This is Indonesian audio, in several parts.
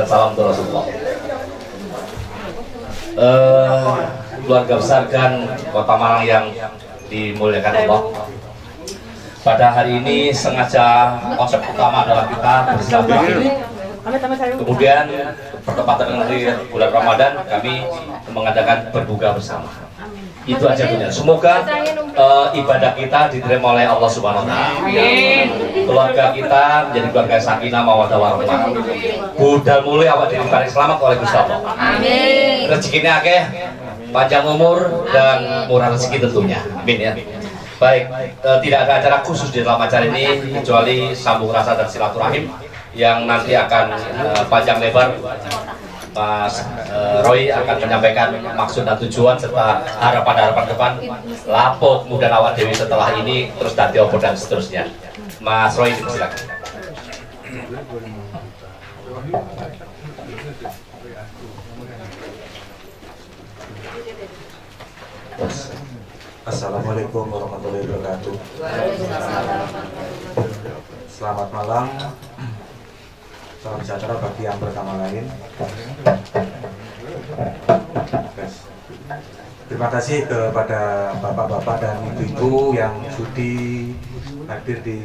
dan salam untuk Rasulullah. Uh, keluarga besar dan Kota Malang yang dimuliakan Allah. Pada hari ini sengaja konsep utama adalah kita bersilaturahmi. Kemudian bertepatan dengan bulan Ramadan kami mengadakan berbuka bersama itu aja punya. Semoga uh, ibadah kita diterima oleh Allah Subhanahu wa taala. Keluarga kita menjadi keluarga sakinah mawaddah warahmah. Budal mulai awak diri paling selamat oleh Gusti Allah. Amin. Rezekinya akeh, panjang umur dan murah rezeki tentunya. Amin ya. Baik, uh, tidak ada acara khusus di dalam acara ini kecuali sambung rasa dan silaturahim yang nanti akan uh, panjang lebar Mas uh, Roy akan menyampaikan maksud dan tujuan serta harapan-harapan depan. Lapo kemudian awak dewi setelah ini terus dadi opo dan seterusnya. Mas Roy silakan. Assalamualaikum warahmatullahi wabarakatuh. Selamat malam salam sejahtera bagi yang pertama lain. Terima kasih kepada bapak-bapak dan ibu-ibu yang sudi hadir di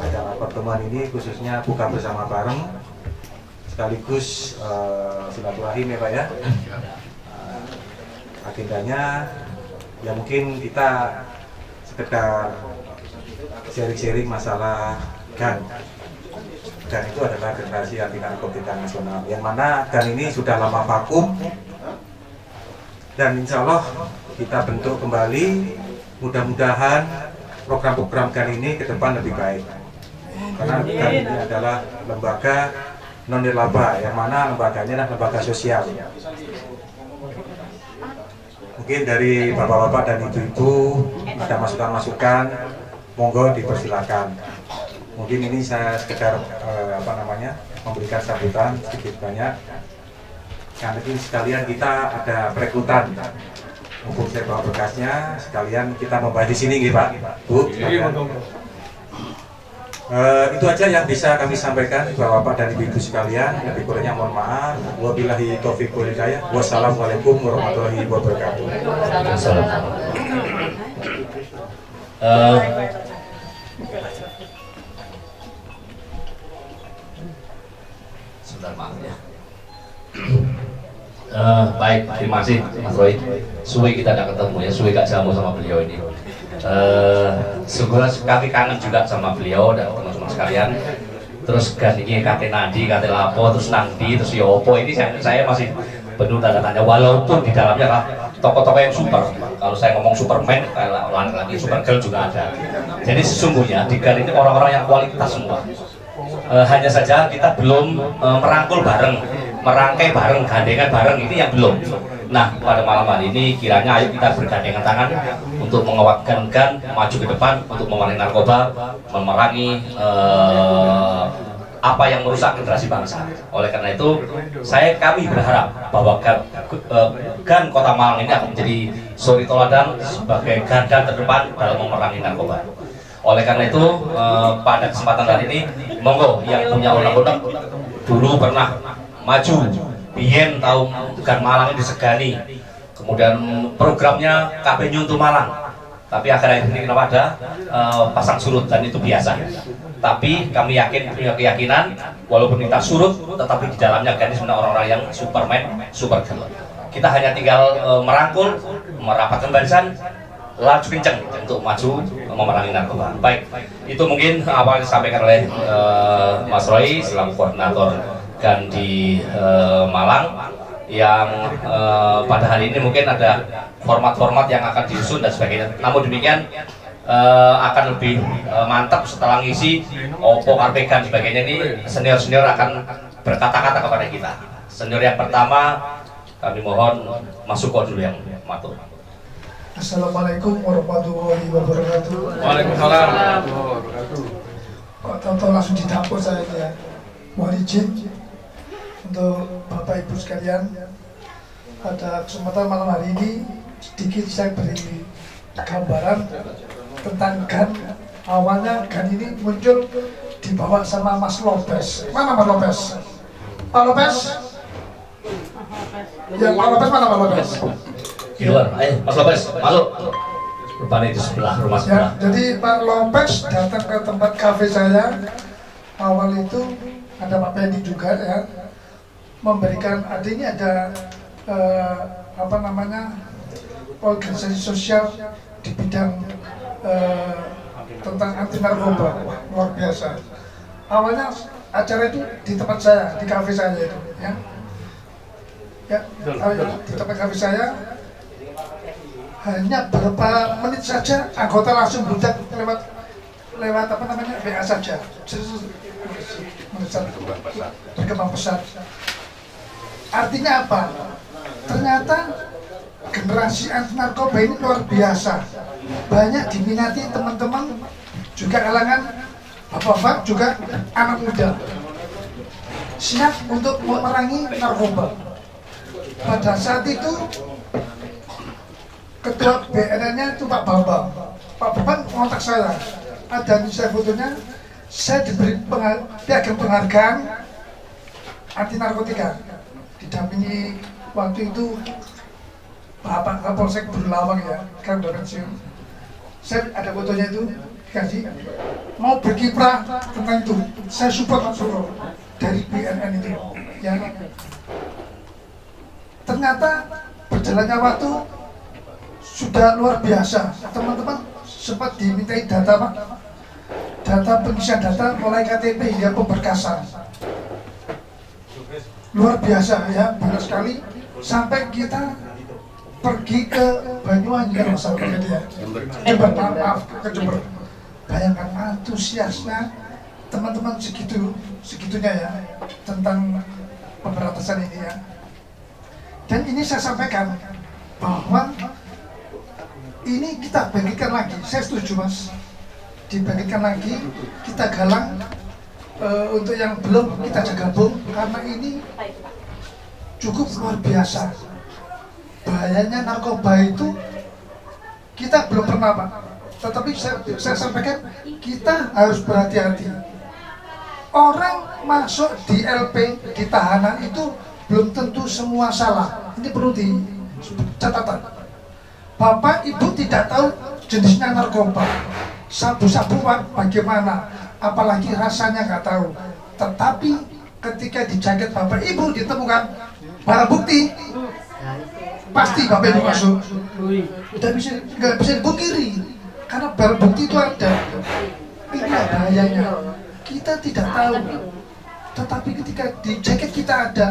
acara pertemuan ini khususnya buka bersama bareng sekaligus uh, silaturahim ya Pak ya. Uh, agendanya ya mungkin kita sekedar sharing-sharing masalah GAN dan itu adalah generasi anti narkotika nasional. Yang mana dan ini sudah lama vakum. Dan insya Allah kita bentuk kembali mudah-mudahan program-program GAN ini ke depan lebih baik. Karena GAN ini adalah lembaga non nirlaba yang mana lembaganya adalah lembaga sosial. Mungkin dari bapak-bapak dan ibu-ibu ada masukan-masukan monggo dipersilakan mungkin ini saya sekedar uh, apa namanya memberikan sambutan sedikit banyak. Karena ini sekalian kita ada perekrutan. Mumpung saya bawa berkasnya sekalian kita membahas di sini gitu Pak? Bu Uh, itu aja yang bisa kami sampaikan Bapak-bapak dan Ibu-ibu sekalian. Lebih kurangnya mohon maaf. Wabillahi taufiq wal hidayah. Wassalamualaikum warahmatullahi wabarakatuh. Uh, baik, terima kasih Mas Roy. Suwi kita tidak ketemu ya, Suwi gak jamu sama beliau ini. Uh, sungguh kami kangen juga sama beliau dan teman-teman sekalian. Terus gantinya kate Nadi, kate Lapo, terus Nandi, terus Yopo ini saya, saya masih penuh tanda tanya walaupun di dalamnya lah tokoh-tokoh yang super kalau saya ngomong superman lagi supergirl juga ada jadi sesungguhnya di ini orang-orang yang kualitas semua e, hanya saja kita belum e, merangkul bareng merangkai bareng, gandengan bareng ini yang belum. Nah, pada malam hari ini kiranya ayo kita bergandengan tangan untuk menguatkan maju ke depan untuk memerangi narkoba, memerangi uh, apa yang merusak generasi bangsa. Oleh karena itu, saya kami berharap bahwa GAN, GAN Kota Malang ini akan menjadi suri toladan sebagai garda terdepan dalam memerangi narkoba. Oleh karena itu, uh, pada kesempatan hari ini, monggo yang punya undang-undang dulu pernah maju. Bien tahu kan Malang disegani. Kemudian programnya KB Nyuntu Malang. Tapi akhir-akhir ini kenapa ada uh, pasang surut dan itu biasa. Tapi kami yakin punya keyakinan walaupun kita surut tetapi di dalamnya kan sebenarnya orang-orang yang superman super girl kita hanya tinggal uh, merangkul merapatkan barisan laju kenceng untuk maju memerangi narkoba. Baik itu mungkin awal disampaikan oleh uh, Mas Roy selaku koordinator dan di uh, Malang yang uh, pada hari ini mungkin ada format-format yang akan disusun dan sebagainya. Namun demikian uh, akan lebih uh, mantap setelah ngisi Oppo, RPK dan sebagainya ini senior-senior akan berkata-kata kepada kita. Senior yang pertama kami mohon masuk dulu yang matur. Assalamualaikum warahmatullahi wabarakatuh. Waalaikumsalam warahmatullahi wabarakatuh. Kok tahu-tahu langsung didapur saya ya. Mohon izin untuk Bapak Ibu sekalian pada kesempatan malam hari ini sedikit saya beri gambaran tentang GAN awalnya GAN ini muncul di dibawa sama Mas Lopez. Mana Mas Lopez? Pak Lopez? Ya, Pak Lopez mana Pak Lopez? Di luar, ayo Mas Lopez, masuk. Rupanya di sebelah rumah Ya, sebelah. jadi Pak Lopez datang ke tempat kafe saya. Awal itu ada Pak Pendi juga ya, memberikan ada ini ada eh, apa namanya organisasi sosial di bidang eh, tentang anti narkoba Wah, luar biasa. Awalnya acara itu di tempat saya, di kafe saya itu, ya. Ya, di tempat kafe saya hanya beberapa menit saja anggota langsung budak lewat lewat apa namanya WA saja berkembang pesat artinya apa ternyata generasi anti narkoba ini luar biasa banyak diminati teman-teman juga kalangan bapak-bapak juga anak muda siap untuk memerangi narkoba pada saat itu ketua BNN-nya itu Pak Bambang. Pak Bambang kontak saya. Ada di saya fotonya. Saya diberi piagam penghargaan anti narkotika. Didampingi waktu itu Bapak Kapolsek Berlawang ya, kan udah pensiun. Saya ada fotonya itu dikasih mau berkiprah tentang itu. Saya support langsung dari BNN itu. Ya. Ternyata berjalannya waktu sudah luar biasa. Teman-teman sempat dimintai data pak, data pengisian data mulai KTP hingga pemberkasan. Luar biasa ya, banyak sekali. Sampai kita pergi ke Banyuwangi masalah jadi ya. Jember, maaf, ke Jember. Bayangkan antusiasnya teman-teman segitu, segitunya ya tentang pemberantasan ini ya. Dan ini saya sampaikan bahwa ini kita bangkitkan lagi. Saya setuju mas. Dibangkitkan lagi, kita galang eh, untuk yang belum kita ajak gabung karena ini cukup luar biasa. Bahayanya narkoba itu kita belum pernah pak. Tetapi saya, saya sampaikan kita harus berhati-hati. Orang masuk di LP di tahanan itu belum tentu semua salah. Ini perlu di catatan. Bapak Ibu tidak tahu jenisnya narkoba. Sabu-sabu bagaimana? Apalagi rasanya nggak tahu. Tetapi ketika di jaket Bapak Ibu ditemukan barang bukti, pasti Bapak Ibu masuk. Tidak bisa nggak bisa dipungkiri karena barang bukti itu ada. Ini bahayanya. Kita tidak tahu. Tetapi ketika di jaket kita ada,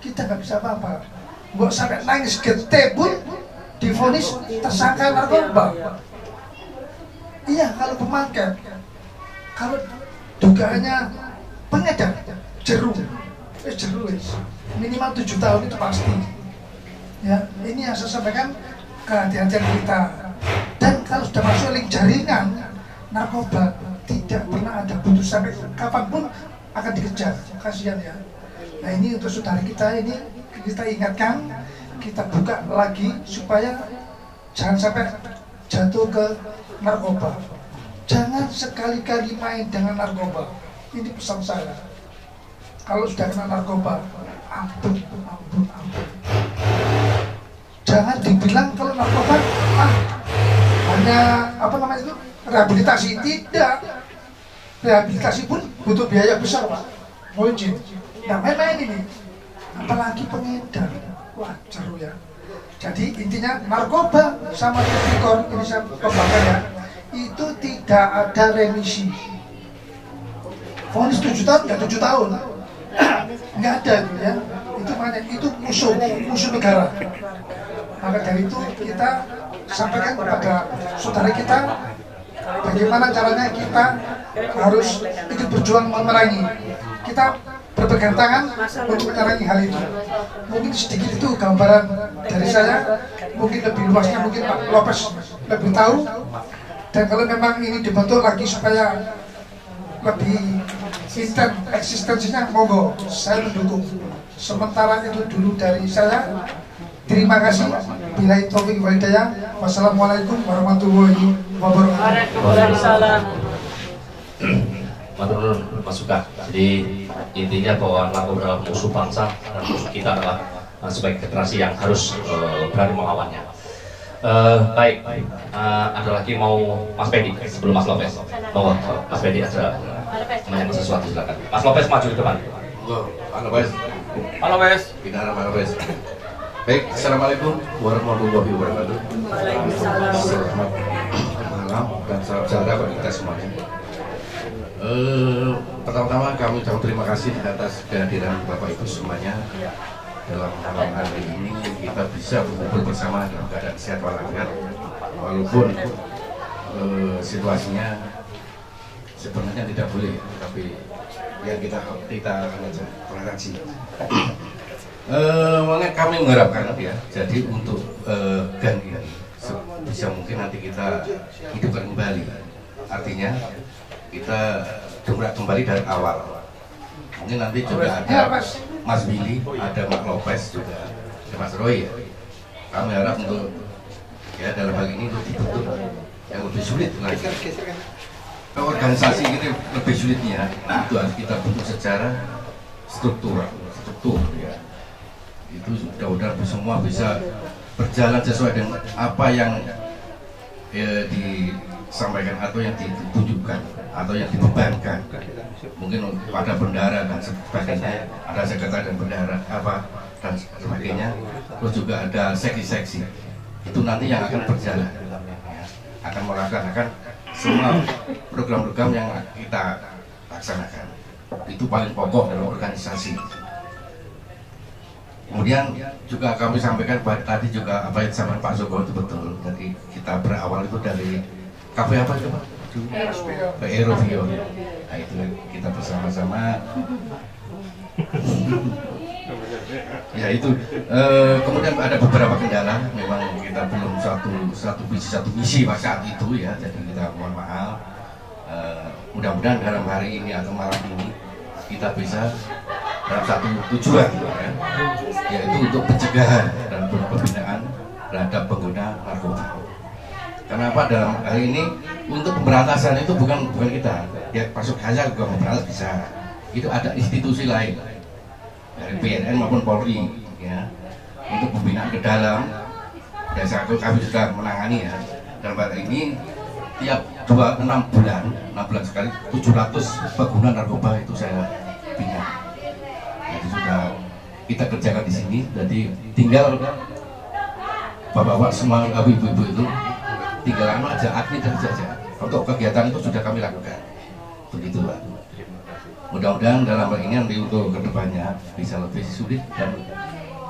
kita nggak bisa apa-apa. Nggak sampai nangis gede pun difonis tersangka narkoba. Iya, kalau pemakai, kalau dugaannya pengedar, jeru, eh jeru wis. minimal tujuh tahun itu pasti. Ya, ini yang saya sampaikan kehati-hatian kita. Dan kalau sudah masuk link jaringan narkoba, tidak pernah ada putus sampai kapan pun akan dikejar. Kasihan ya. Nah ini untuk saudara kita ini kita ingatkan, kita buka lagi supaya jangan sampai jatuh ke narkoba. Jangan sekali-kali main dengan narkoba. Ini pesan saya. Kalau sudah kena narkoba, ampun, ampun, ampun. Jangan dibilang kalau narkoba, ah, hanya apa namanya itu rehabilitasi tidak. Rehabilitasi pun butuh biaya besar, Pak. Izin. Nah, main-main ini. Apalagi pengedar. Wah, seru ya. Jadi intinya narkoba sama tipikor ini saya kembangkan ya. Itu tidak ada remisi. Fonis 7 tahun nggak 7 tahun. nggak ada ya. Itu mana? Itu musuh, musuh negara. Maka dari itu kita sampaikan kepada saudara kita bagaimana caranya kita harus ikut berjuang memerangi. Kita berpegang tangan untuk memerangi hal itu. Mungkin sedikit itu gambaran dari saya. Mungkin lebih luasnya mungkin Pak Lopez lebih tahu. Dan kalau memang ini dibentuk lagi supaya lebih intens eksistensinya, monggo saya mendukung. Sementara itu dulu dari saya. Terima kasih. Bila itu hidayah. Wassalamualaikum warahmatullahi wabarakatuh. Waalaikumsalam. Mas Suka. Jadi intinya bahwa lagu adalah musuh bangsa dan musuh kita adalah sebagai generasi yang harus uh, berani melawannya. Uh, baik, uh, ada lagi mau Mas Pedi sebelum Mas Lopez. Mau Mas Pedi ada menyanyi sesuatu silakan. Mas Lopez maju ke depan. Halo, Lopez. Halo Lopez. Kita harap Lopez. Baik, Assalamualaikum warahmatullahi wabarakatuh. Selamat malam dan salam sejahtera bagi kita semuanya. Eh, pertama-tama kami ucapkan terima kasih atas kehadiran Bapak Ibu semuanya dalam malam hari ini kita bisa berkumpul bersama dalam keadaan sehat walafiat walaupun eh, situasinya sebenarnya tidak boleh tapi yang kita kita aja toleransi Eh, makanya kami mengharapkan ya, jadi untuk eh, GAN ini bisa mungkin nanti kita hidupkan kembali. Artinya kita gerak kembali dari awal. Mungkin nanti juga ada Mas Billy, ada Mas Lopez juga, ada Mas Roy ya. Kami harap untuk ya dalam hal ini untuk dibentuk yang lebih sulit lagi. Organisasi ini lebih sulitnya itu harus kita bentuk secara struktural, struktur ya. Itu mudah-mudahan semua bisa berjalan sesuai dengan apa yang ya, disampaikan atau yang ditunjukkan atau yang dibebankan mungkin pada bendara dan sebagainya ada sekretaris dan bendara apa dan sebagainya. Terus juga ada seksi-seksi. Itu nanti yang akan berjalan. Akan melaksanakan semua program-program yang kita laksanakan. Itu paling pokok dalam organisasi. Kemudian juga kami sampaikan tadi juga apa yang disampaikan Pak Joko itu betul. Jadi kita berawal itu dari kafe apa itu Pak? Ke Aerovio. Nah itu kita bersama-sama. ya itu e, kemudian ada beberapa kendala memang kita belum satu satu visi satu misi pada saat itu ya jadi kita mohon maaf e, mudah-mudahan dalam hari ini atau malam ini kita bisa dalam satu tujuan ya, yaitu untuk pencegahan dan pembinaan terhadap pengguna narkoba. Kenapa dalam hal ini untuk pemberantasan itu bukan bukan kita, ya masuk saja juga memberantas bisa. Itu ada institusi lain dari BNN maupun Polri, ya untuk pembinaan ke dalam. Dan saat itu kami sudah menangani ya dalam hal ini tiap dua enam bulan enam bulan sekali 700 pengguna narkoba itu saya bina sudah kita kerjakan di sini jadi tinggal bapak-bapak semua ibu-ibu itu tinggal aja admin saja untuk kegiatan itu sudah kami lakukan. Begitu pak mudah-mudahan dalam hal ini nanti untuk ke depannya bisa lebih sulit dan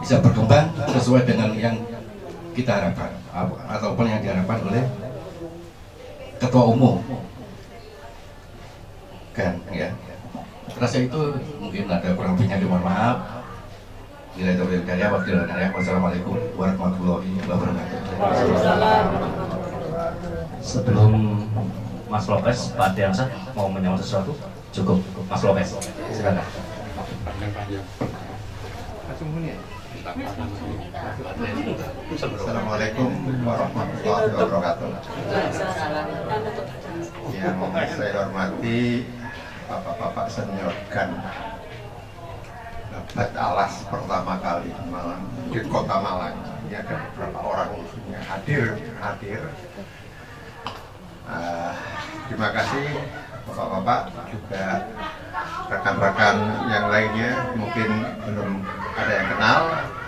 bisa berkembang sesuai dengan yang kita harapkan ataupun yang diharapkan oleh ketua umum. Kan ya. Rasa itu mungkin ada kurang lebihnya mohon maaf. Bila itu dari wakil dari Wassalamualaikum warahmatullahi wabarakatuh. Sebelum Mas Lopez, Pak Diansa mau menyampaikan sesuatu? Cukup, Mas Lopez. Silakan. Assalamualaikum warahmatullahi wabarakatuh. Yang saya hormati bapak-bapak senior kan dapat alas pertama kali Malang di kota Malang ini ada beberapa orang yang hadir hadir uh, terima kasih bapak-bapak juga rekan-rekan yang lainnya. Mungkin belum ada yang kenal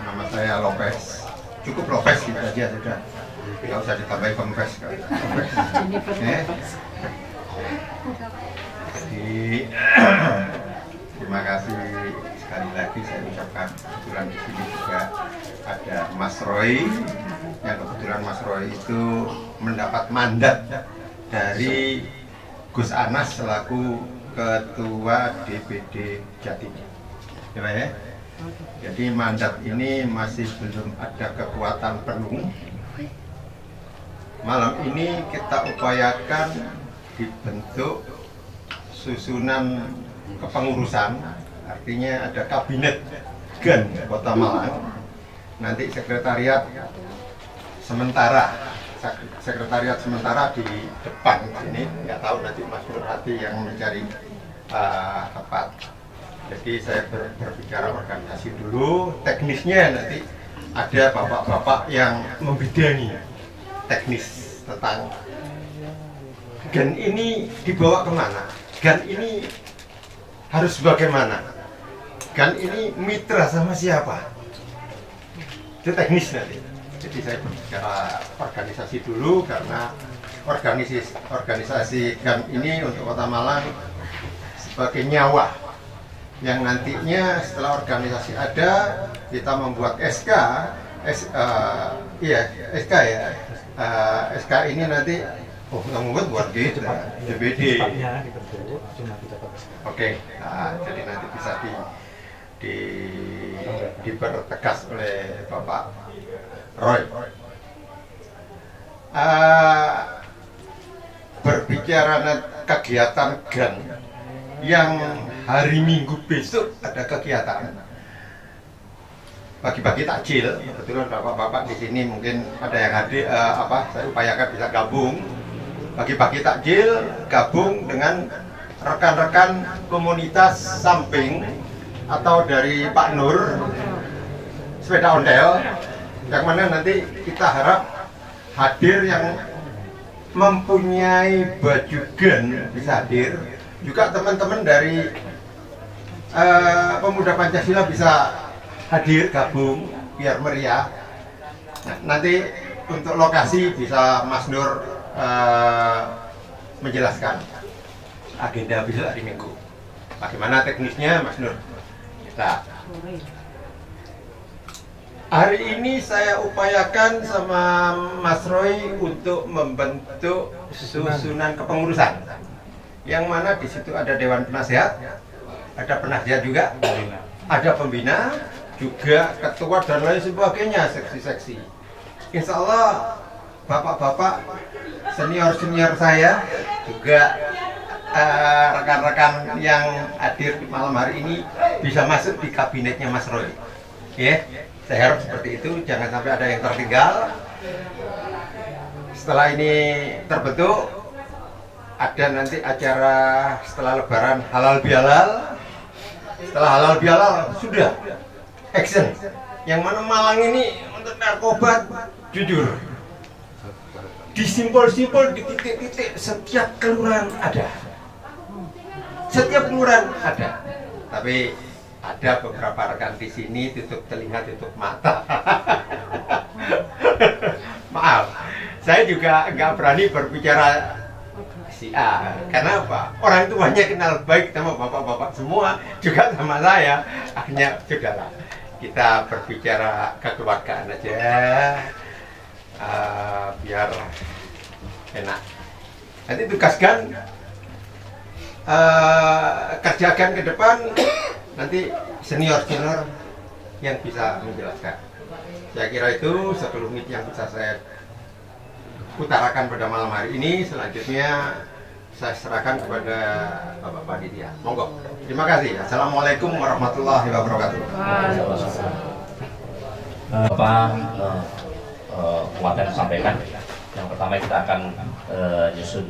nama saya Lopez. Cukup Lopez gitu aja sudah. Tidak usah ditambahin kompes okay. Jadi terima kasih sekali lagi saya ucapkan kebetulan di sini juga ada Mas Roy. Yang kebetulan Mas Roy itu mendapat mandat dari Gus Anas selaku Ketua DPD Jatim. Ya, ya? Jadi mandat ini masih belum ada kekuatan penuh. Malam ini kita upayakan dibentuk susunan kepengurusan artinya ada kabinet GAN Kota Malang nanti sekretariat sementara sekretariat sementara di depan sini nggak tahu nanti Mas Nurhati yang mencari uh, tepat. Jadi saya ber, berbicara organisasi dulu, teknisnya nanti ada bapak-bapak yang membidangi teknis tentang gan ini dibawa ke mana, gan ini harus bagaimana, gan ini mitra sama siapa, itu teknis nanti. Jadi saya berbicara organisasi dulu karena organisasi organisasi GAN ini untuk Kota Malang sebagai nyawa. Yang nantinya setelah organisasi ada kita membuat SK S, uh, iya SK ya. Uh, SK ini nanti oh yang membuat buat gitu DBD oke nah, jadi nanti bisa di di dipertegas oleh Bapak Roy uh, berbicara kegiatan GAN yang hari Minggu besok ada kegiatan. Bagi-bagi takjil kebetulan bapak-bapak di sini mungkin ada yang hadir uh, apa saya upayakan bisa gabung. Bagi-bagi takjil gabung dengan rekan-rekan komunitas samping atau dari Pak Nur sepeda ondel yang mana nanti kita harap hadir yang mempunyai baju gen bisa hadir juga teman-teman dari uh, pemuda Pancasila bisa hadir gabung biar meriah. Nah, nanti untuk lokasi bisa Mas Nur uh, menjelaskan agenda besok hari Minggu. Bagaimana teknisnya Mas Nur? Kita hari ini saya upayakan sama Mas Roy untuk membentuk susunan kepengurusan yang mana di situ ada dewan penasehat, ada penasihat juga, ada pembina, juga ketua dan lain sebagainya seksi-seksi. Insya Allah bapak-bapak senior-senior saya juga rekan-rekan uh, yang hadir di malam hari ini bisa masuk di kabinetnya Mas Roy. Ya, yeah, saya harap seperti itu, jangan sampai ada yang tertinggal. Setelah ini terbentuk, ada nanti acara setelah lebaran halal bihalal. Setelah halal bihalal sudah. Action. Yang mana Malang ini untuk narkoba jujur. Disimpul-simpul di titik-titik setiap kelurahan ada. Setiap kelurahan ada. Tapi ada beberapa rekan di sini tutup telinga tutup mata maaf saya juga nggak berani berbicara si A. Karena apa? Orang tuanya kenal baik sama bapak-bapak semua, juga sama saya. Akhirnya sudahlah, kita berbicara kekeluargaan aja, uh, biar enak. Nanti tugaskan, uh, kerjakan ke depan, nanti senior-senior yang bisa menjelaskan. Saya kira itu sebelum yang bisa saya utarakan pada malam hari ini. Selanjutnya saya serahkan kepada Bapak Panitia. Monggo. Terima kasih. Assalamualaikum warahmatullahi wabarakatuh. Bapak uh, uh, sampaikan. Yang pertama kita akan uh, nyusun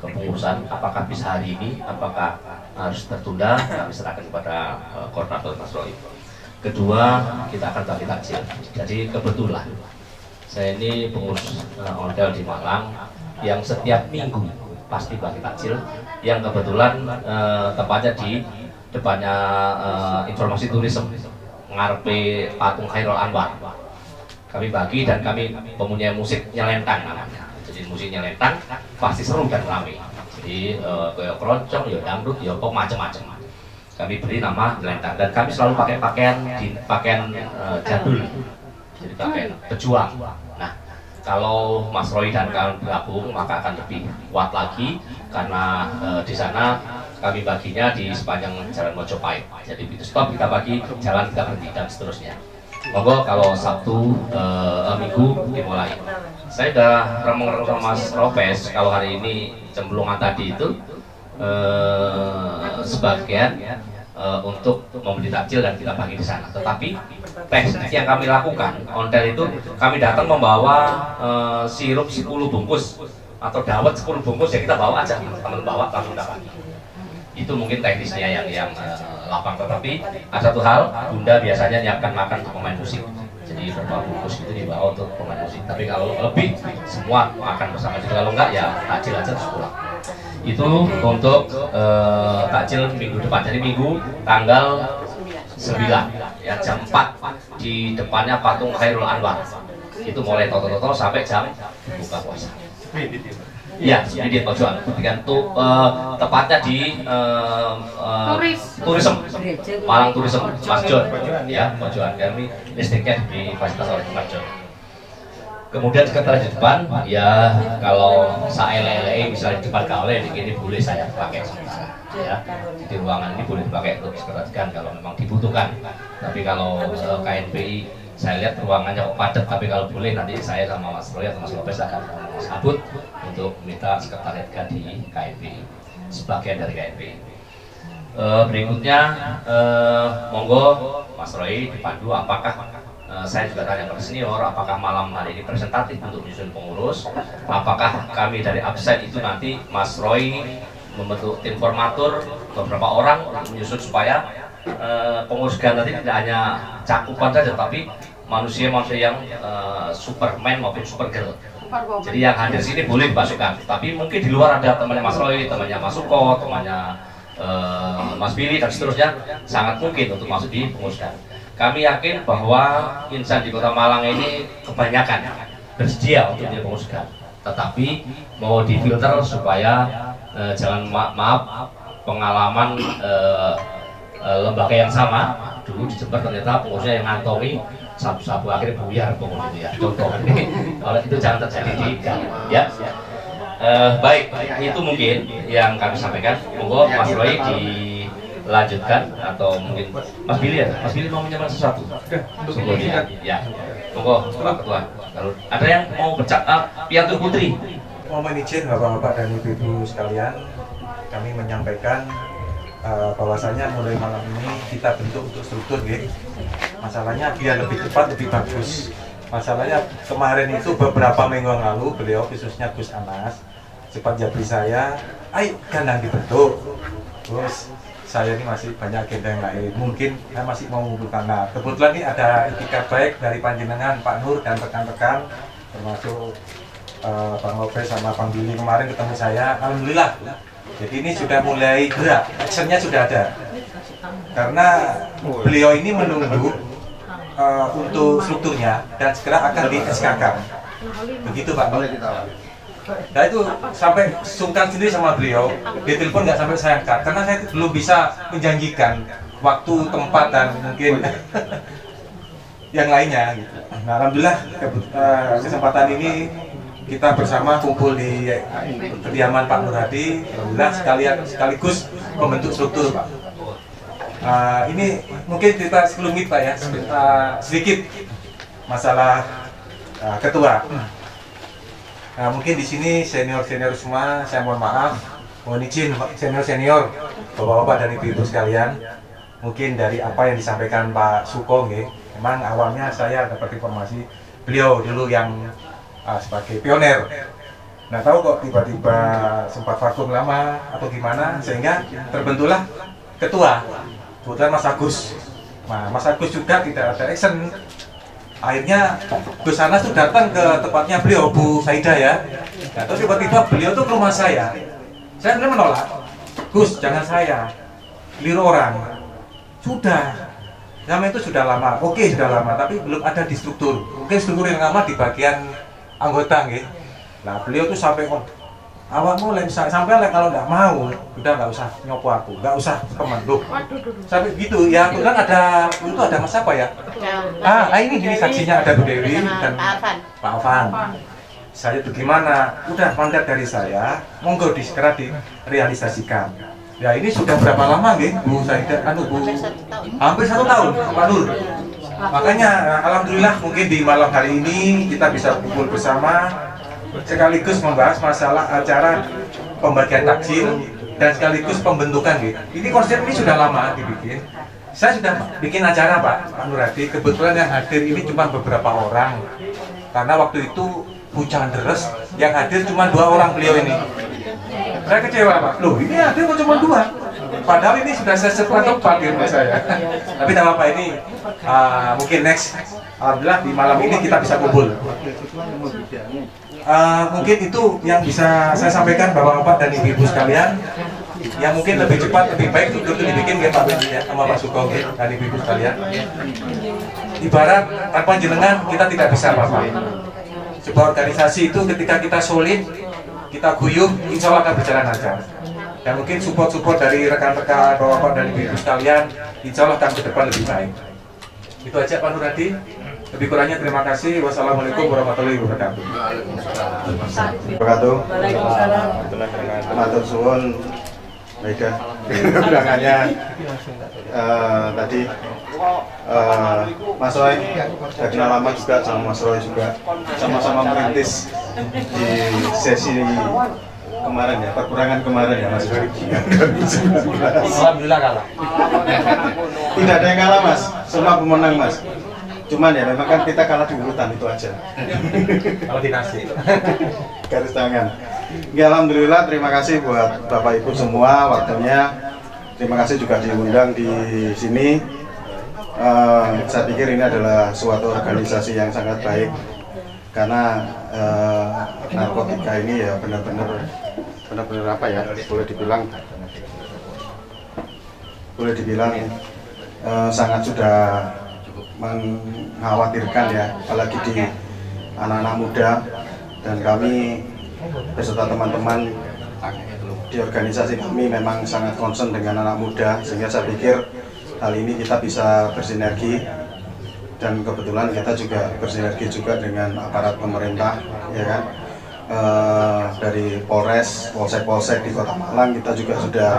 kepengurusan apakah bisa hari ini, apakah harus tertunda, kami serahkan kepada uh, koordinator Mas Roy. Kedua, kita akan bagi takjil. Jadi kebetulan saya ini pengurus uh, ondel di Malang yang setiap minggu pasti bagi takjil yang kebetulan uh, tepatnya di depannya uh, informasi turisme ngarepe patung Khairul Anwar kami bagi dan kami mempunyai musik nyelentang namanya jadi musik nyelentang pasti seru dan ramai jadi uh, kayak keroncong ya dangdut ya pok macam-macam. Kami beri nama nyelentang dan kami selalu pakai pakaian di pakaian uh, jadul. Jadi pakaian pejuang. Kalau Mas Roy dan kawan bergabung maka akan lebih kuat lagi karena e, di sana kami baginya di sepanjang jalan Mojopahit. Jadi itu stop kita bagi, jalan kita berhenti dan seterusnya. Monggo kalau Sabtu e, Minggu dimulai. Saya sudah remeng sama Mas Robes kalau hari ini cemplungan tadi itu e, sebagian uh, untuk membeli takjil dan kita bagi di sana. Tetapi teknik yang kami lakukan, ontel itu kami datang membawa uh, sirup 10 bungkus atau dawet 10 bungkus ya kita bawa aja teman bawa langsung bagi. itu mungkin teknisnya yang yang uh, lapang. Tetapi ada satu hal Bunda biasanya nyiapkan makan untuk pemain musik. Jadi beberapa bungkus itu dibawa untuk pemain musik. Tapi kalau lebih semua makan bersama. Jadi kalau enggak ya takjil aja terus pulang. Itu untuk uh, takjil minggu depan. Jadi minggu tanggal 9 ya jam 4 di depannya patung Khairul Anwar. Itu mulai toto-toto sampai jam buka puasa Iya, di Pojokan. Kemudian tuh uh, tepatnya di uh, uh, turism, Malang Turism, Mas John, ya Pojokan. Kami listriknya di fasilitas oleh Mas John. Kemudian sekretariat di depan, ya kalau saya lele misalnya di depan kau di ini boleh saya pakai sementara, ya. Di ruangan ini boleh dipakai untuk sekretariat kalau memang dibutuhkan. Tapi kalau uh, KNPI saya lihat ruangannya kok padat tapi kalau boleh nanti saya sama Mas Roy atau Mas Lopez akan Abud untuk minta sekretariat di KNP sebagian dari KNP e, eh, berikutnya e, monggo Mas Roy dipandu apakah e, saya juga tanya ke senior apakah malam hari ini presentatif untuk menyusun pengurus? Apakah kami dari absen itu nanti Mas Roy membentuk tim formatur beberapa orang menyusun supaya uh, pengurus nanti tidak hanya cakupan saja tapi manusia-manusia yang uh, superman maupun supergirl. Jadi yang hadir sini boleh dimasukkan. Tapi mungkin di luar ada temannya Mas Roy, temannya Mas Suko, temannya uh, Mas Billy dan seterusnya. Sangat mungkin untuk masuk di pengurus kami yakin bahwa insan di kota Malang ini kebanyakan bersedia untuk jadi pengurus tetapi mau difilter supaya uh, jangan ma maaf pengalaman uh, lembaga yang sama. Dulu di Jember ternyata pengurusnya yang ngantongi sabu-sabu akhirnya buyar pengurus itu ya. Contoh ini. Kalau itu jangan terjadi di ya. Uh, baik itu mungkin yang kami sampaikan. Monggo Mas Roy dilanjutkan atau mungkin Mas Billy ya Mas Billy mau menyampaikan sesuatu? Sungguh ya, ya. Monggo Pak Ketua. Kalau ada yang mau bercak uh, Piatu Putri. Mohon izin Bapak-Bapak dan Ibu-Ibu sekalian kami menyampaikan uh, bahwasanya mulai malam ini kita bentuk untuk struktur gitu. Masalahnya biar lebih cepat lebih bagus. Masalahnya kemarin itu beberapa minggu yang lalu beliau khususnya Gus Anas cepat jadi saya, ayo kandang dibentuk. Terus saya ini masih banyak agenda yang lain. Mungkin saya masih mau mengumpulkan. Nah, kebetulan ini ada etikat baik dari panjenengan Pak Nur dan rekan-rekan termasuk uh, Bang Lopez sama Bang Billy kemarin ketemu saya. Alhamdulillah jadi ini sudah mulai gerak, actionnya sudah ada. Karena beliau ini menunggu uh, untuk strukturnya dan segera akan di SKK. Begitu Pak. Nah itu sampai sungkan sendiri sama beliau, di telepon nggak sampai saya angkat karena saya belum bisa menjanjikan waktu, tempat dan mungkin yang lainnya. Gitu. Nah, alhamdulillah eh, kesempatan ini kita bersama kumpul di kediaman Pak Nur Hadi, alhamdulillah sekalian sekaligus membentuk struktur Pak. Uh, ini mungkin cerita sekelumit Pak ya, uh, sedikit masalah uh, ketua. Nah, mungkin di sini senior-senior semua, saya mohon maaf, mohon izin senior-senior, bapak-bapak dan ibu-ibu sekalian. Mungkin dari apa yang disampaikan Pak Sukong, ya, memang awalnya saya dapat informasi beliau dulu yang uh, sebagai pioner. Nah tahu kok tiba-tiba sempat vakum lama atau gimana sehingga terbentuklah ketua kebetulan Mas Agus. Nah Mas Agus juga tidak ada action. Akhirnya Gus Anas tuh datang ke tempatnya beliau Bu Saida ya. Nah terus tiba-tiba beliau tuh ke rumah saya. Saya benar menolak. Gus jangan saya, keliru orang. Sudah, nama itu sudah lama, oke sudah lama, tapi belum ada di struktur. Mungkin struktur yang lama di bagian anggota gitu. Nah beliau tuh sampai ngomong, awakmu lain sampai lah kalau nggak mau udah nggak usah nyopo aku nggak usah teman lu sampai gitu. Ya aku kan ada itu ada mas apa ya? Ah, ah ini ini saksinya ada Bu Dewi dan Pak Afan saya tuh gimana? Udah mandat dari saya. Monggo di segera direalisasikan. Ya ini sudah berapa lama gitu Bu? Saida anu Bu? Hampir satu tahun. Pak Nur Makanya alhamdulillah mungkin di malam hari ini kita bisa kumpul bersama sekaligus membahas masalah acara pembagian takjil dan sekaligus pembentukan gitu. Ini konsep ini sudah lama dibikin. Saya sudah bikin acara Pak, Pak Nuradi. Kebetulan yang hadir ini cuma beberapa orang. Karena waktu itu hujan deras, yang hadir cuma dua orang beliau ini. Saya kecewa Pak. Loh ini hadir cuma dua. Padahal ini sudah saya setelah di rumah saya. Tapi tidak apa-apa ini uh, mungkin next. Alhamdulillah di malam ini kita bisa kumpul. Uh, mungkin itu yang bisa saya sampaikan bapak-bapak dan ibu-ibu sekalian. Yang mungkin lebih cepat lebih baik itu dibikin ya Pak Benji ya sama Pak Suko dan ibu-ibu sekalian. Ibarat tanpa jenengan kita tidak bisa apa-apa. Sebuah organisasi itu ketika kita solid, kita guyup, insya Allah akan berjalan lancar dan mungkin support-support dari rekan-rekan bapak-bapak dan ibu-ibu sekalian insya Allah akan ke depan lebih baik itu aja Pak Nuradi lebih kurangnya terima kasih wassalamualaikum warahmatullahi wabarakatuh wabarakatuh matur suwun Mega undangannya uh, tadi uh, Mas Roy sudah kenal lama juga sama Mas Roy juga sama-sama merintis di sesi kemarin ya, perkurangan kemarin ya Mas. Alhamdulillah kalah. Tidak ada yang kalah Mas, semua pemenang Mas. Cuman ya memang kan kita kalah di urutan itu aja. kalau dinasti Garis tangan. Ya, Alhamdulillah terima kasih buat Bapak Ibu semua waktunya. Terima kasih juga diundang di sini. Uh, saya pikir ini adalah suatu organisasi yang sangat baik karena uh, narkotika ini ya benar-benar benar-benar apa ya? Boleh dibilang boleh dibilang uh, sangat sudah mengkhawatirkan ya apalagi di anak-anak muda dan kami beserta teman-teman di organisasi kami memang sangat concern dengan anak muda sehingga saya pikir hal ini kita bisa bersinergi dan kebetulan kita juga bersinergi juga dengan aparat pemerintah ya kan e, dari Polres, Polsek-Polsek di Kota Malang kita juga sudah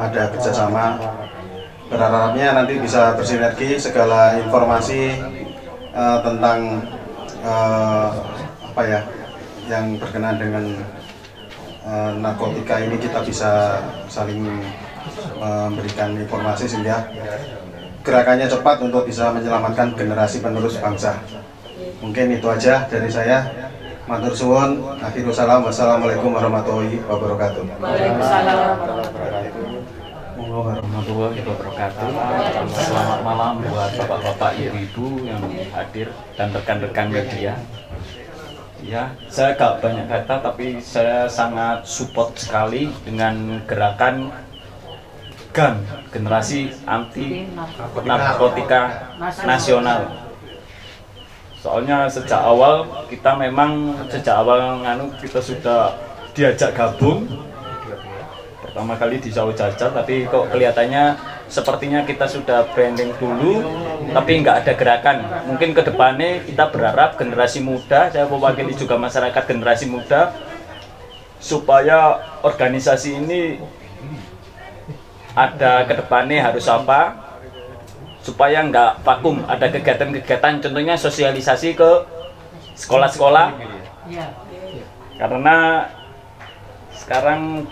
ada kerjasama berharapnya nanti bisa bersinergi segala informasi e, tentang e, apa ya yang berkenaan dengan uh, narkotika ini kita bisa saling memberikan informasi sehingga gerakannya cepat untuk bisa menyelamatkan generasi penerus bangsa. Mungkin itu aja dari saya. Matur suwun, akhirul salam. Wassalamualaikum warahmatullahi wabarakatuh. Waalaikumsalam warahmatullahi wabarakatuh. Selamat malam buat bapak-bapak, ibu-ibu yang hadir dan rekan-rekan media. Ya, saya gak banyak kata tapi saya sangat support sekali dengan gerakan GAN, generasi anti narkotika nasional. Soalnya sejak awal kita memang sejak awal nganu kita sudah diajak gabung. Pertama kali di Jawa Jajar tapi kok kelihatannya sepertinya kita sudah branding dulu tapi nggak ada gerakan mungkin ke depannya kita berharap generasi muda saya mewakili juga masyarakat generasi muda supaya organisasi ini ada ke depannya harus apa supaya nggak vakum ada kegiatan-kegiatan contohnya sosialisasi ke sekolah-sekolah. Karena sekarang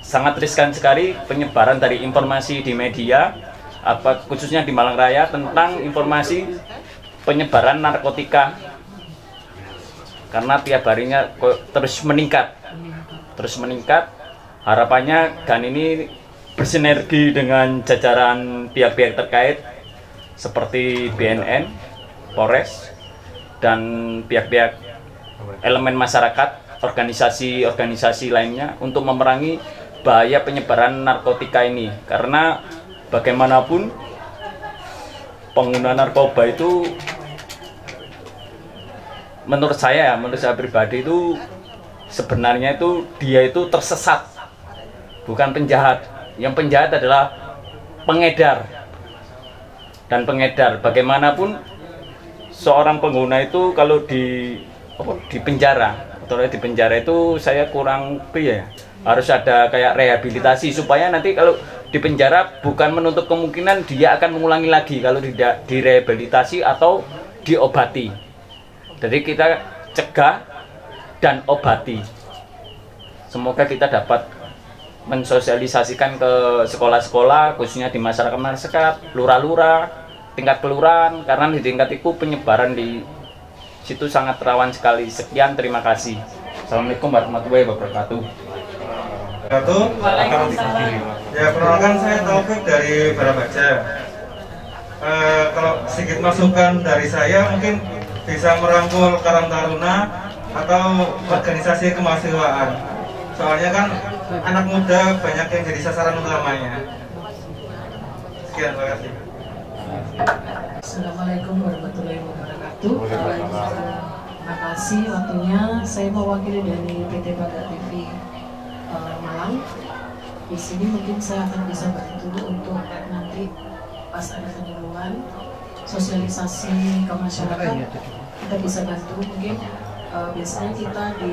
sangat riskan sekali penyebaran dari informasi di media apa khususnya di Malang Raya tentang informasi penyebaran narkotika. Karena tiap harinya terus meningkat. Terus meningkat. Harapannya dan ini bersinergi dengan jajaran pihak-pihak terkait seperti BNN, Polres dan pihak-pihak elemen masyarakat organisasi-organisasi lainnya untuk memerangi bahaya penyebaran narkotika ini. Karena bagaimanapun pengguna narkoba itu menurut saya ya menurut saya pribadi itu sebenarnya itu dia itu tersesat bukan penjahat yang penjahat adalah pengedar dan pengedar bagaimanapun seorang pengguna itu kalau di apa, di penjara atau di penjara itu saya kurang ya harus ada kayak rehabilitasi supaya nanti kalau di penjara bukan menutup kemungkinan dia akan mengulangi lagi kalau tidak direhabilitasi atau diobati. Jadi kita cegah dan obati. Semoga kita dapat mensosialisasikan ke sekolah-sekolah khususnya di masyarakat-masyarakat, lurah-lurah, tingkat kelurahan karena di tingkat itu penyebaran di situ sangat rawan sekali. Sekian terima kasih. Assalamualaikum warahmatullahi wabarakatuh. Satu, Ya, perkenalkan saya Taufik dari Barabaja. Eh, kalau sedikit masukan dari saya mungkin bisa merangkul Karang Taruna atau organisasi kemahasiswaan. Soalnya kan anak muda banyak yang jadi sasaran utamanya. Sekian, terima kasih. Assalamualaikum warahmatullahi wabarakatuh. Terima kasih waktunya. Saya mewakili dari PT Baga TV eh, Malang. Di sini mungkin saya akan bisa bantu untuk nanti pas ada penyuluhan sosialisasi ke masyarakat kita bisa bantu mungkin eh, biasanya kita di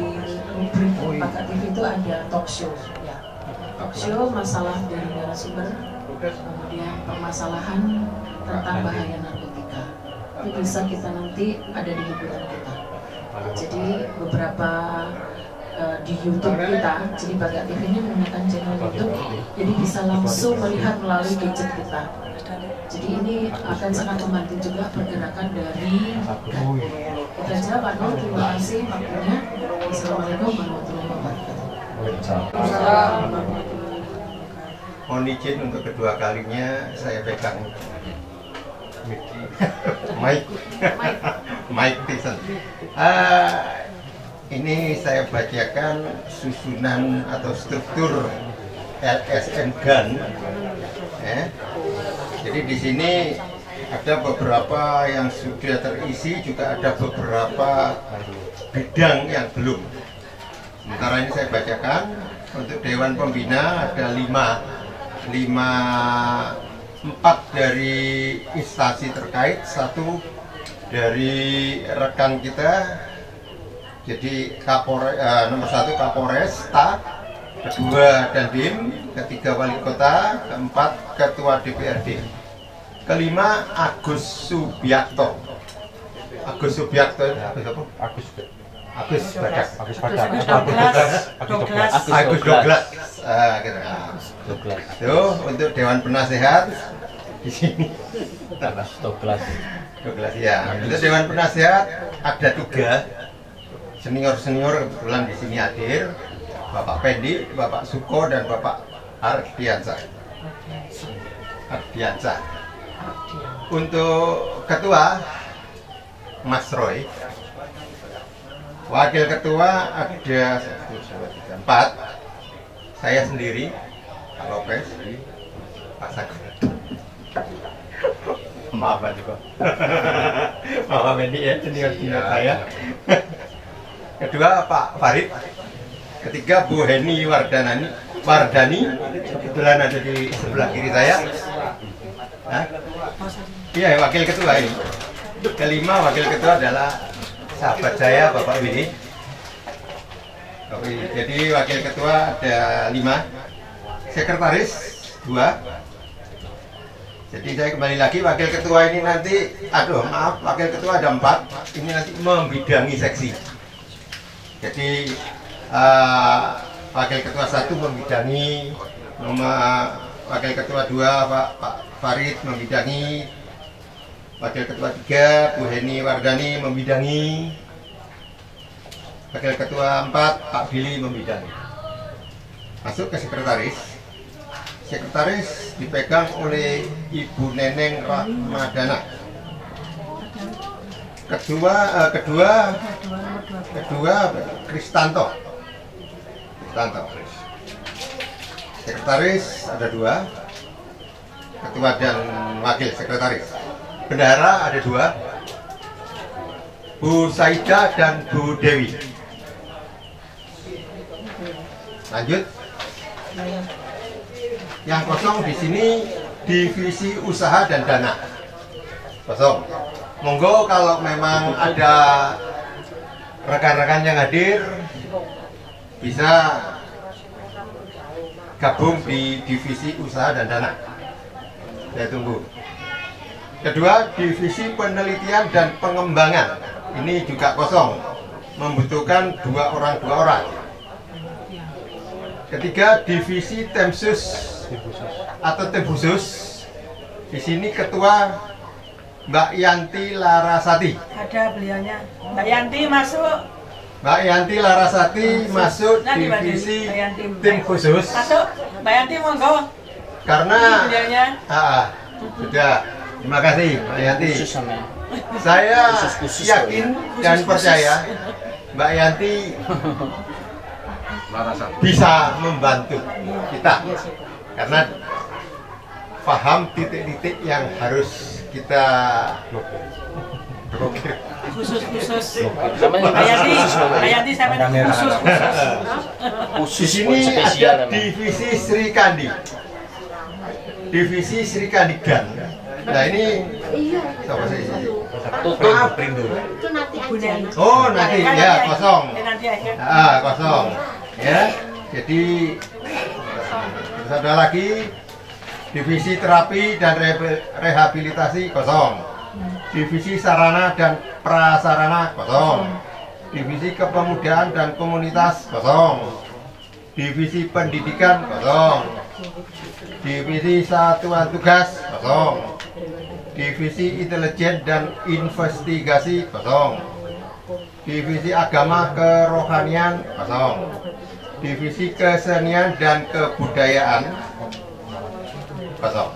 rubrik Baga TV itu ada talk show ya. Talk show masalah dari narasumber kemudian permasalahan tentang bahaya narkotika. Itu bisa kita nanti ada di liputan kita. Jadi beberapa eh, di YouTube kita jadi Baga TV ini menggunakan channel YouTube jadi bisa langsung melihat melalui gadget kita jadi ini akan sangat membantu juga pergerakan dari itu aja Pak Nur terima kasih waktunya Assalamualaikum warahmatullahi wabarakatuh Mohon izin untuk kedua kalinya saya pegang mic mic Tyson. Ah, ini saya bacakan susunan atau struktur LSM GAN. Eh, Jadi di sini ada beberapa yang sudah terisi, juga ada beberapa bidang yang belum. Sementara ini saya bacakan untuk Dewan Pembina ada lima, lima empat dari instansi terkait, satu dari rekan kita, jadi Kapolres, eh, nomor satu Kapolres, Ta, kedua Dandim, ketiga Wali Kota, keempat Ketua DPRD, kelima Agus Subiakto. Agus Subiakto, Agus apa? Agus Agus Badak. Agus Badak. Agus Agus Douglas. Ah, gitu. Ah. Itu untuk Dewan Penasehat di sini. Douglas. Douglas ya. Untuk Dewan Penasehat ada tiga senior senior kebetulan di sini hadir. Bapak Pendi, Bapak Suko dan Bapak Ardiansa. Ardiansa. Untuk ketua Mas Roy, Wakil ketua ada satu, dua, tiga, empat. Saya sendiri, Pak Lopez, Pak Sakur. Maaf Pak Joko. Maaf ini ya, senior senior saya. Kedua Pak Farid. Ketiga Bu Heni Wardani. Wardani kebetulan ada di sebelah kiri saya. Iya, wakil ketua ini. Kelima wakil ketua adalah sahabat saya Bapak. Oke, jadi wakil ketua ada lima, sekretaris dua. Jadi saya kembali lagi wakil ketua ini nanti, aduh maaf, wakil ketua ada empat. Ini nanti membidangi seksi. Jadi eh, wakil ketua satu membidangi, nomor wakil ketua dua Pak Pak Farid membidangi, Wakil Ketua 3 Bu Heni Wardani membidangi Wakil Ketua 4 Pak Billy membidangi. Masuk ke sekretaris. Sekretaris dipegang oleh Ibu Neneng Rahmadana Kedua, eh, kedua Kedua Kristanto. Kristanto Sekretaris ada dua. Ketua dan Wakil Sekretaris. Bendahara ada dua. Bu Saida dan Bu Dewi. Lanjut. Yang kosong di sini divisi usaha dan dana. Kosong monggo kalau memang ada rekan-rekan yang hadir bisa gabung di divisi usaha dan dana saya tunggu Kedua, divisi penelitian dan pengembangan. Ini juga kosong, membutuhkan dua orang dua orang. Ketiga, divisi temsus atau tim khusus. Di sini ketua Mbak Yanti Larasati. Ada beliaunya. Mbak Yanti masuk. Mbak Yanti Larasati masuk Nanti, Mbak divisi Mbak Yanti. tim khusus Masuk, Mbak Yanti monggo. karena Beliaunya. ah, ah, sudah terima kasih Mbak Yanti saya yakin dan percaya Mbak Yanti bisa membantu kita karena paham titik-titik yang harus kita blokir. Mbak Yanti, Mbak Yanti sampai khusus-khusus. Di sini ada divisi Sri Kandi. Divisi Sri Kandi Gan. Nah ini siapa sih? Nanti aja. Oh nanti ya kosong. Nanti aja. Ah kosong. Ya. Jadi terus ada lagi divisi terapi dan rehabil- rehabilitasi kosong. Divisi sarana dan prasarana kosong. Divisi kepemudaan dan komunitas kosong. Divisi pendidikan kosong. Divisi satuan tugas kosong. Divisi intelijen dan investigasi kosong. Divisi agama kerohanian kosong. Divisi kesenian dan kebudayaan kosong.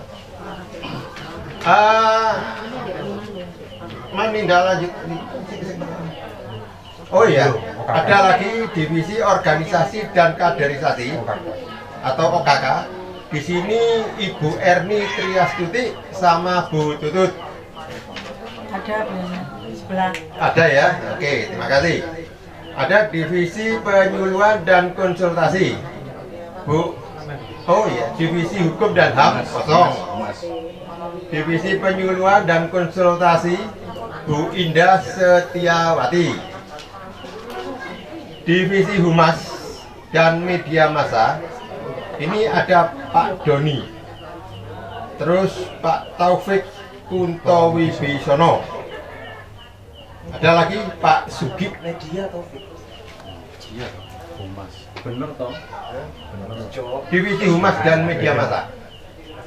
Ah, menindaklanjut Oh iya, ada lagi divisi organisasi dan kaderisasi atau OKK. Di sini Ibu Erni Triastuti sama Bu Tutut. Ada. Sebelah. Ada ya? Oke, terima kasih. Ada divisi penyuluhan dan konsultasi. Bu Oh iya, divisi hukum dan HAM kosong. Divisi penyuluhan dan konsultasi Bu Indah Setiawati. Divisi Humas dan Media Massa ini ada Pak Doni. Terus Pak Taufik Kunto Wibisono. Ada lagi Pak Sugi. Media Taufik. Bener toh? Divisi Humas dan Media Massa.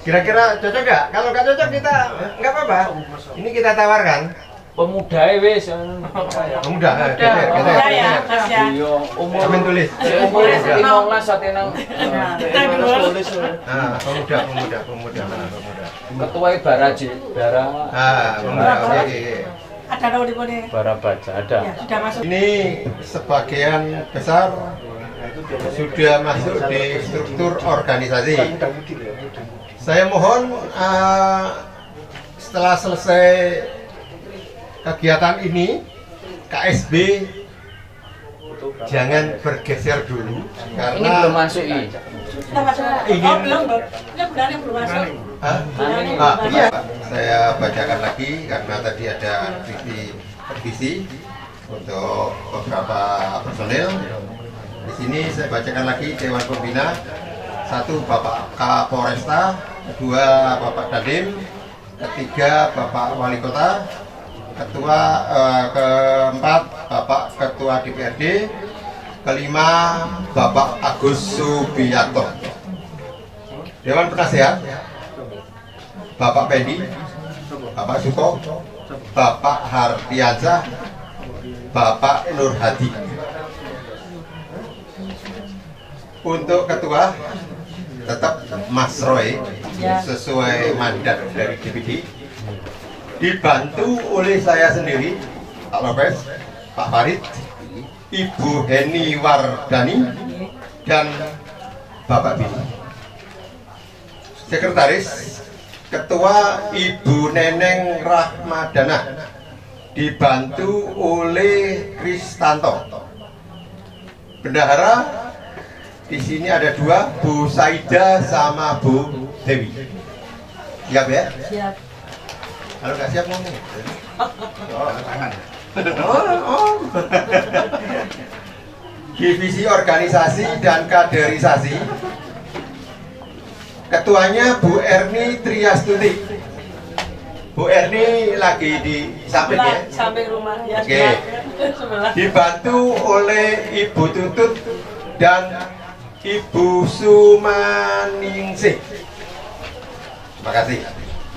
Kira-kira cocok nggak? Kalau nggak cocok kita nggak apa-apa. Ini kita tawarkan. Pemuda wis. Pemuda, eh, geser, geser, Pemuda ya. Mas ya. Iya, umur Sampeyan tulis. umur Pemuda. 15 saat nang Kita dulu. Ah, pemuda, pemuda, pemuda, mana pemuda. ketua Baraji, Bara Ah, pemuda. Oke, oke, oke. Ada kalau di mana? Bara Baja ada. Sudah masuk. Ini sebagian besar sudah masuk di struktur organisasi. Saya mohon eh, setelah selesai kegiatan ini KSB jangan bergeser dulu karena Ini belum masuk ini. Ingin- Oh, belum. Ini belum masuk. Ah, iya. masuk. Saya bacakan lagi karena tadi ada visi visi untuk beberapa personil. Di sini saya bacakan lagi Dewan Pembina. Satu Bapak Kapolresta, kedua Bapak Dadim, ketiga Bapak Wali Kota, ketua eh, keempat Bapak Ketua DPRD, kelima Bapak Agus Subianto. Dewan Penasehat. Bapak Pendi, Bapak Suko, Bapak Hardiansyah, Bapak Nur Hadi. Untuk ketua tetap Mas Roy Ya. sesuai mandat dari DPD dibantu oleh saya sendiri Pak Lopez, Pak Farid, Ibu Heni Wardani dan Bapak Bini. Sekretaris Ketua Ibu Neneng Rahmadana dibantu oleh Kristanto. Bendahara di sini ada dua, Bu Saida sama Bu Dewi. Siap ya? Siap. Kalau nggak siap ngomong. Oh, tangan. Oh, oh. Divisi organisasi dan kaderisasi. Ketuanya Bu Erni Triastuti. Bu Erni lagi di samping ya. Samping rumah. Ya, Oke. Sebelah. Dibantu oleh Ibu Tutut dan Ibu Sumaningsih. Terima kasih.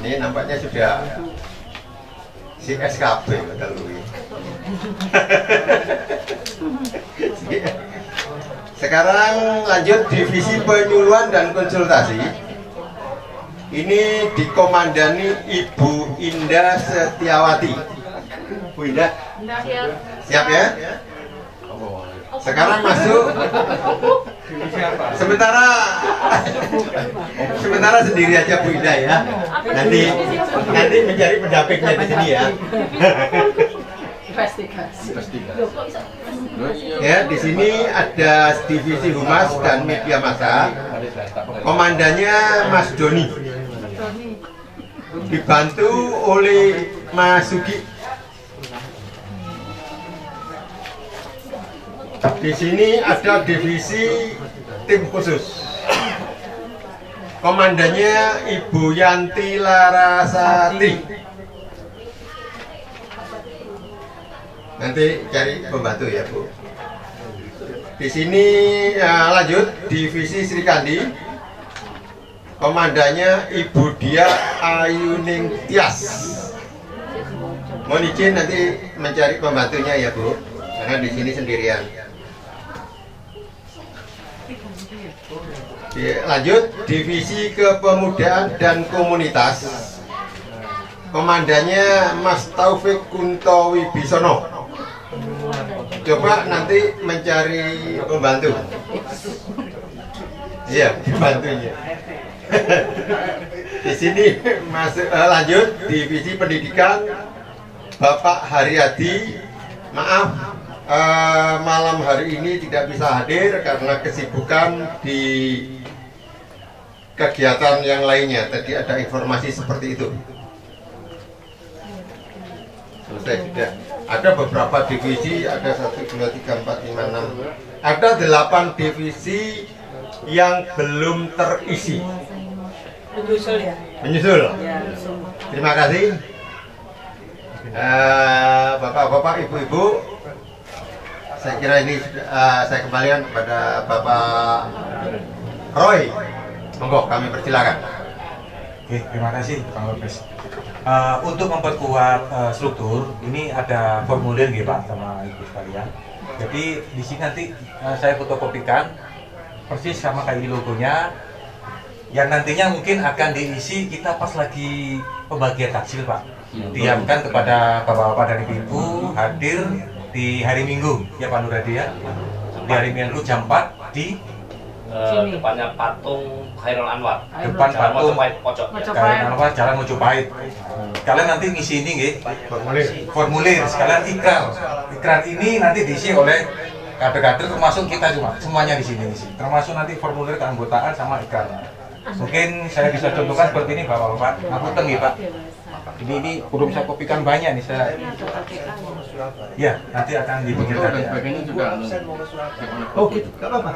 Ini nampaknya sudah si SKB betul. Sekarang lanjut divisi penyuluhan dan konsultasi. Ini dikomandani Ibu Indah Setiawati. Bu Indah, siap ya? Sekarang masuk. Sementara sementara sendiri aja Bu Indah ya. Nanti nanti mencari pendampingnya di sini ya. Ya, di sini ada divisi humas dan media massa. Komandannya Mas Doni. Dibantu oleh Mas Sugi. Di sini ada divisi tim khusus. Komandannya Ibu Yanti Larasati. Nanti cari pembantu ya Bu. Di sini ya, lanjut divisi Sri Kandi. Komandannya Ibu Dia Ayuning Tias. Mohon izin nanti mencari pembantunya ya Bu, karena di sini sendirian. Oke, lanjut divisi kepemudaan dan komunitas. Komandannya Mas Taufik Kunto Wibisono. Coba nanti mencari pembantu. Iya, pembantunya. Di sini masuk eh, lanjut divisi pendidikan Bapak Haryadi. Maaf eh, malam hari ini tidak bisa hadir karena kesibukan di kegiatan yang lainnya. Tadi ada informasi seperti itu. Selesai sudah. Ada beberapa divisi, ada satu, dua, tiga, empat, lima, enam. Ada delapan divisi yang belum terisi. Menyusul ya? Menyusul. Ya. Terima kasih. Eh, Bapak-bapak, ibu-ibu, saya kira ini eh, saya kembalikan kepada Bapak Roy. Monggo, kami persilakan. Oke, terima kasih Bang Lopez. Eh, untuk memperkuat eh, struktur, ini ada formulir gitu Pak sama Ibu sekalian. Jadi di sini nanti eh, saya fotokopikan persis sama kayak di logonya. Yang nantinya mungkin akan diisi kita pas lagi pembagian takjil Pak. Diamkan kepada bapak-bapak dan ibu-ibu hadir di hari Minggu ya Pak Nuradi ya. Di hari Minggu jam 4 di Eh, depannya patung Khairul Anwar. depan Jalan patung Mojopahit pojok. Jalan apa? Jalan Mojopahit. Kalian nanti ngisi ini nggih. Formulir. Formulir sekalian ikrar. Ikrar ini nanti diisi oleh kader-kader termasuk kita cuma semuanya di sini ngisi. Termasuk nanti formulir keanggotaan sama ikrar. Mungkin saya bisa contohkan seperti ini Bapak-bapak. Aku nggih Pak. Ini ini belum saya kopikan banyak nih saya. Ya, nanti akan dipikirkan. dan sebagainya juga Oh gitu, gak apa-apa.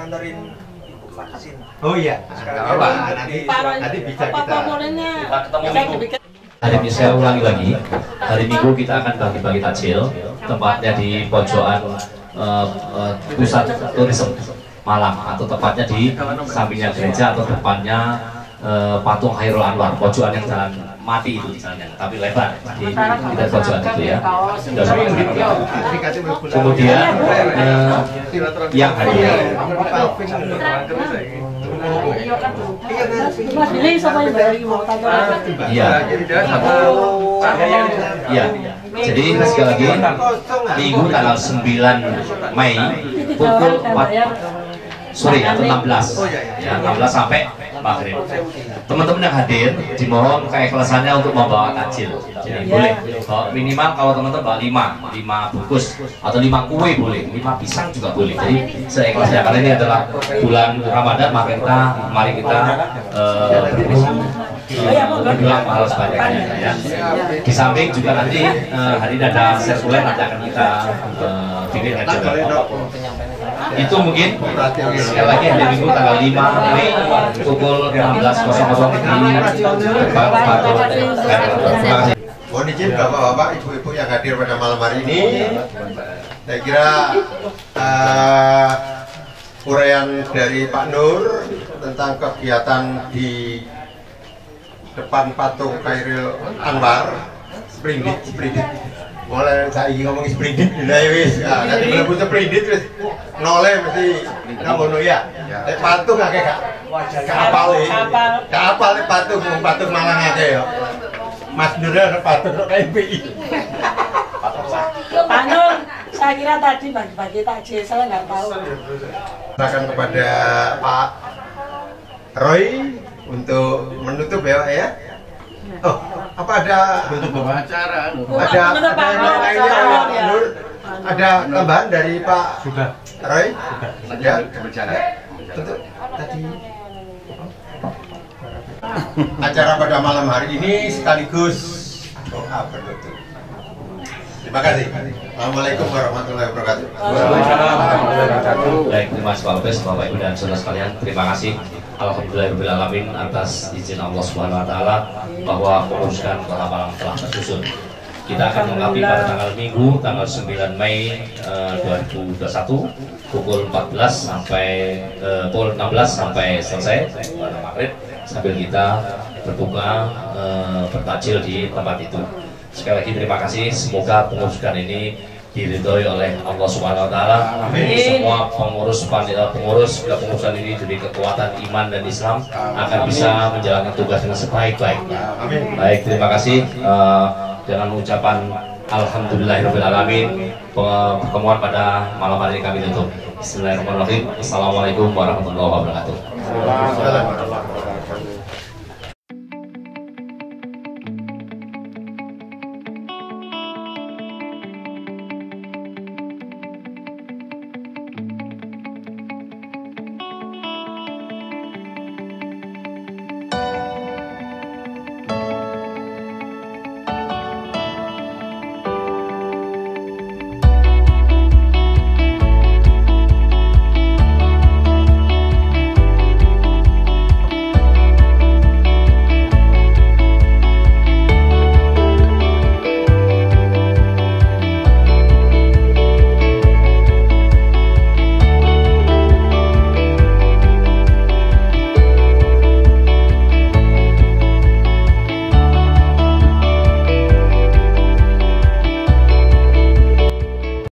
Oh iya, apa-apa. Nanti, nanti bisa kita. Ketemu minggu. Hari ini saya ulangi lagi. Hari Minggu kita akan bagi-bagi takjil. Tempatnya di pojokan eh, eh, pusat turisme Malang atau tepatnya di sampingnya gereja atau depannya eh, patung Khairul Anwar. Pojokan yang jalan mati itu jalannya, tapi lebar. Di kita pojokan itu ya. Sudah sering Kemudian eh, yang yang bayar mau tanya Iya. Iya. Jadi sekali lagi Minggu tanggal 9 Mei pukul 4 sore atau 16 ya 16 sampai maghrib. Teman-teman yang hadir dimohon keikhlasannya untuk membawa takjil. Jadi boleh. Bawa minimal kalau teman-teman bawa 5, 5 bungkus atau 5 kue boleh, 5 pisang juga boleh. Jadi seikhlasnya karena ini adalah bulan Ramadan maka kita mari kita eh, berdoa pahala sebanyak-banyaknya ya. Di samping juga nanti eh, hari ini ada sirkuler nanti akan kita eh, bikin juga. Itu mungkin sekali lagi hari Minggu tanggal 5 Mei pukul 16.00 di kasih. Mohon izin bapak-bapak, ibu-ibu yang hadir pada malam hari ini. Saya kira eh, uraian dari Pak Nur tentang kegiatan di depan patung Khairil Anwar, splendid, splendid. mulai saya ngomong sprindit lah ya wis. Ah nanti belum punya sprindit wis. Noleh mesti ngono ya nek patung akeh gak gak apal gak apal nek patung patung malang akeh ya Mas nek patung kok KPI Pak Nur, saya kira tadi bagi-bagi takjil, saya nggak tahu. Silakan kepada Pak Roy untuk menutup ya Pak, ya Oh, apa ada Untuk acara. ada ada yang lainnya ya. Nur? ada tambahan dari Pak Sudah. Roy ya Berbicara. Tentu tadi acara pada malam hari ini sekaligus doa penutup. Terima kasih. Assalamualaikum warahmatullahi wabarakatuh. Baik, terima kasih Pak Lopez, Bapak Ibu dan saudara sekalian. Terima kasih Alhamdulillahirrahmanirrahim atas izin Allah Subhanahu Wa Taala bahwa penguruskan Kota Malang telah tersusun. Kita akan mengabdi pada tanggal Minggu, tanggal 9 Mei eh, 2021 pukul 14 sampai eh, pukul 16 sampai selesai pada maghrib sambil kita berbuka eh, bertajil di tempat itu. Sekali lagi terima kasih. Semoga penguruskan ini diridhoi oleh Allah Subhanahu wa taala. Semua pengurus panitia pengurus pengurusan ini jadi kekuatan iman dan Islam akan bisa menjalankan tugas dengan sebaik-baiknya. Baik, terima kasih Eh, dengan ucapan Alhamdulillahirobbilalamin pertemuan pada malam hari ini kami tutup. Bismillahirrahmanirrahim. Assalamualaikum warahmatullahi wabarakatuh.